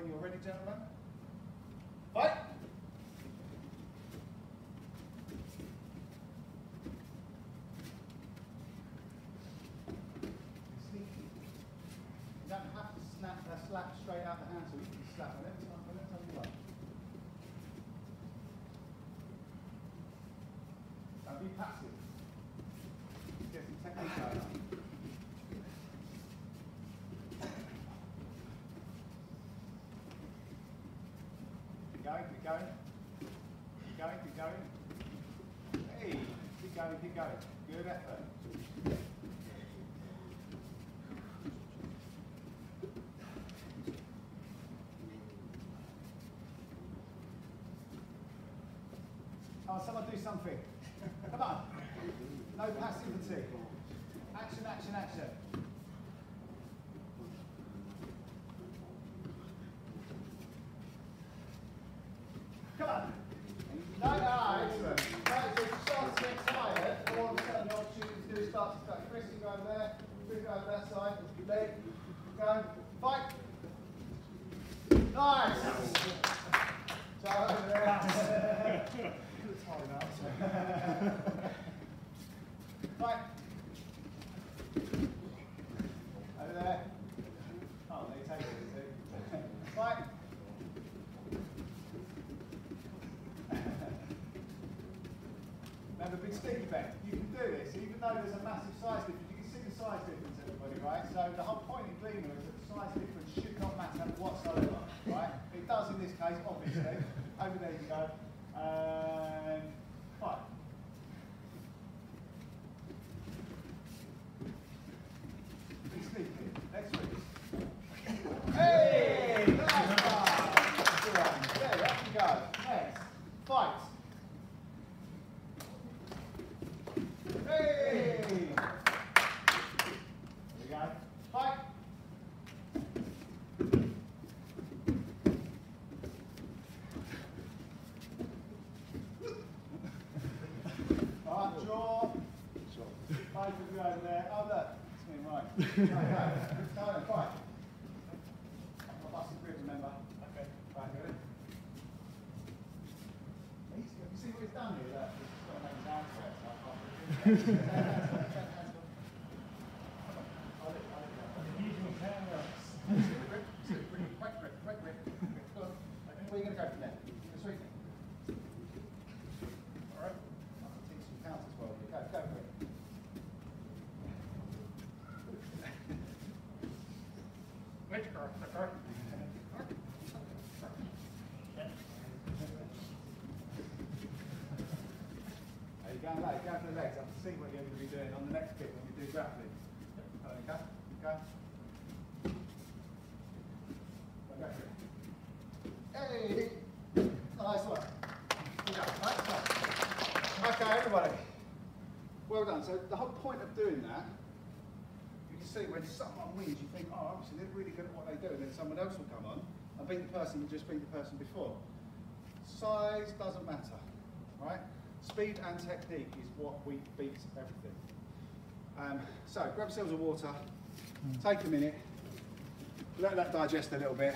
when you're ready, gentlemen. Fight! You don't have to snap, uh, slap straight out the hand, so you can slap like. Don't be passive. Get some technique going going, keep going. Keep going, keep going. Hey, keep going, keep going. Good effort. Oh, someone do something. Come on. No passivity. Action, action, action. Come on. No, no, excellent. Right, so if you start to get tired, all of a sudden the opportunity to do is start to start. Chris, you go over go over that side. Leg, go. Fight. Nice. So over there. Tired out. Fight. Over there. Oh, they take it. too. Fight. Remember, big sticky bend. You can do this, even though there's a massive size difference. You can see the size difference, everybody, right? So the whole point in Glima is that the size difference should not matter whatsoever, right? It does in this case, obviously. Over there you go. Five. Be sneaky. Next week. Hey! Nice one! Good one. There, up you go. Next. Fight. Hey! There we go. Fight. Alright, jaw. Both over there. Oh, look. It's me, right. Right, go. Go on, fight. I'll bust the grip, remember. Okay. Right? He's, you see what he's done here? Look, he's got to make his hands sweat. so I can't. Where are you going to go from there? This way. All right. I can teach some counts as well. Go, go for it. Which There you go, no, go for the legs. I can see what you're going to be doing on the next kick when you do grappling. Okay. Go. Hey! Nice one. Okay, everybody. Well done. So the whole point of doing that, you see when someone wins, you think, oh, obviously they're really good at what they do, and then someone else will come on and beat the person that just beat the person before. Size doesn't matter, right? Speed and technique is what we beats everything. Um, so grab yourselves a water, take a minute, let that digest a little bit,